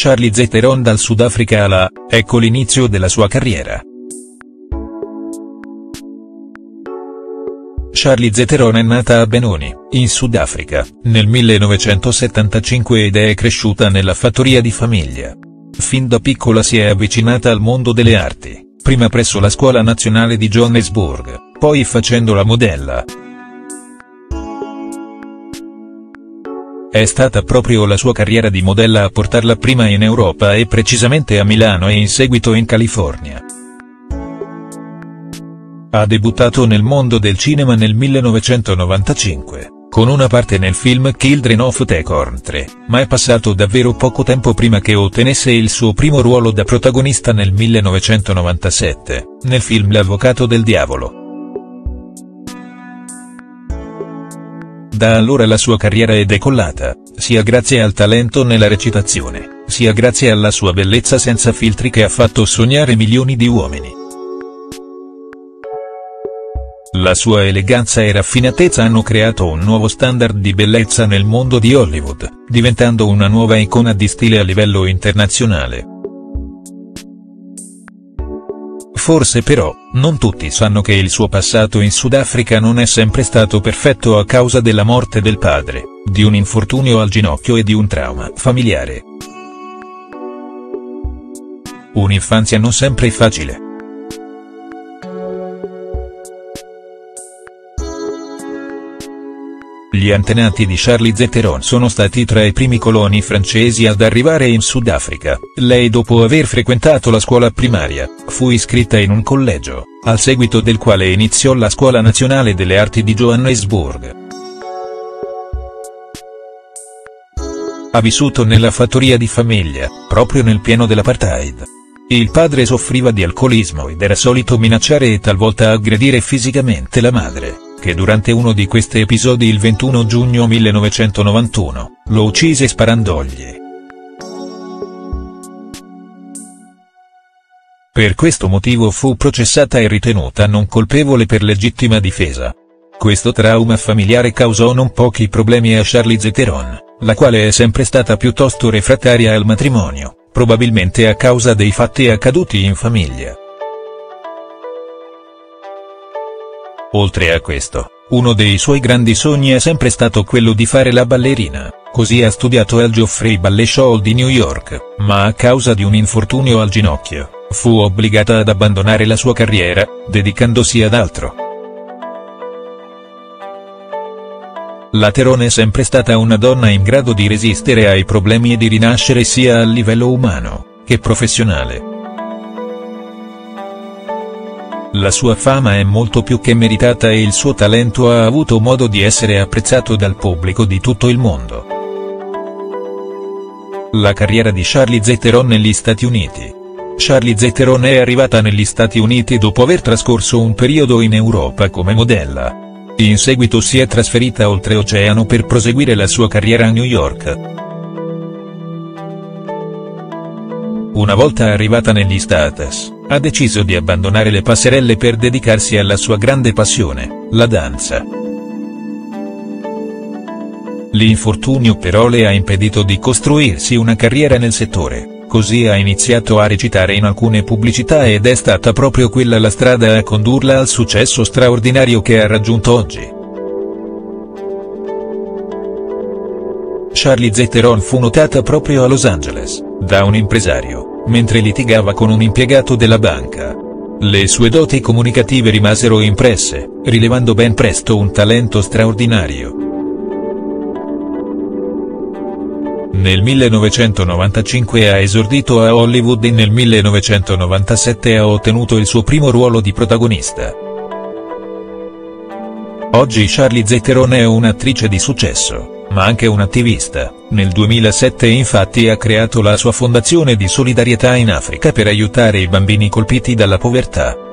Charlize Theron dal Sudafrica alla, ecco l'inizio della sua carriera. Charlize Theron è nata a Benoni, in Sudafrica, nel 1975 ed è cresciuta nella fattoria di famiglia. Fin da piccola si è avvicinata al mondo delle arti, prima presso la Scuola Nazionale di Johannesburg, poi facendo la modella. È stata proprio la sua carriera di modella a portarla prima in Europa e precisamente a Milano e in seguito in California. Ha debuttato nel mondo del cinema nel 1995, con una parte nel film Children of Tecorn 3, ma è passato davvero poco tempo prima che ottenesse il suo primo ruolo da protagonista nel 1997, nel film L'Avvocato del Diavolo. Da allora la sua carriera è decollata, sia grazie al talento nella recitazione, sia grazie alla sua bellezza senza filtri che ha fatto sognare milioni di uomini. La sua eleganza e raffinatezza hanno creato un nuovo standard di bellezza nel mondo di Hollywood, diventando una nuova icona di stile a livello internazionale. Forse però, non tutti sanno che il suo passato in Sudafrica non è sempre stato perfetto a causa della morte del padre, di un infortunio al ginocchio e di un trauma familiare. Un'infanzia non sempre facile. Gli antenati di Charlize Theron sono stati tra i primi coloni francesi ad arrivare in Sudafrica, lei dopo aver frequentato la scuola primaria, fu iscritta in un collegio, al seguito del quale iniziò la Scuola Nazionale delle Arti di Johannesburg. Ha vissuto nella fattoria di famiglia, proprio nel pieno dell'apartheid. Il padre soffriva di alcolismo ed era solito minacciare e talvolta aggredire fisicamente la madre che durante uno di questi episodi il 21 giugno 1991, lo uccise sparandogli. Per questo motivo fu processata e ritenuta non colpevole per legittima difesa. Questo trauma familiare causò non pochi problemi a Charlize Theron, la quale è sempre stata piuttosto refrattaria al matrimonio, probabilmente a causa dei fatti accaduti in famiglia. Oltre a questo, uno dei suoi grandi sogni è sempre stato quello di fare la ballerina, così ha studiato al Geoffrey Ballet Show di New York, ma a causa di un infortunio al ginocchio, fu obbligata ad abbandonare la sua carriera, dedicandosi ad altro. La Terone è sempre stata una donna in grado di resistere ai problemi e di rinascere sia a livello umano, che professionale. La sua fama è molto più che meritata e il suo talento ha avuto modo di essere apprezzato dal pubblico di tutto il mondo. La carriera di Charlize Theron negli Stati Uniti Charlize Theron è arrivata negli Stati Uniti dopo aver trascorso un periodo in Europa come modella. In seguito si è trasferita oltreoceano per proseguire la sua carriera a New York. Una volta arrivata negli States, ha deciso di abbandonare le passerelle per dedicarsi alla sua grande passione, la danza. L'infortunio però le ha impedito di costruirsi una carriera nel settore, così ha iniziato a recitare in alcune pubblicità ed è stata proprio quella la strada a condurla al successo straordinario che ha raggiunto oggi. Charlize Theron fu notata proprio a Los Angeles, da un impresario, mentre litigava con un impiegato della banca. Le sue doti comunicative rimasero impresse, rilevando ben presto un talento straordinario. Nel 1995 ha esordito a Hollywood e nel 1997 ha ottenuto il suo primo ruolo di protagonista. Oggi Charlize Theron è un'attrice di successo ma anche un attivista, nel 2007 infatti ha creato la sua fondazione di solidarietà in Africa per aiutare i bambini colpiti dalla povertà.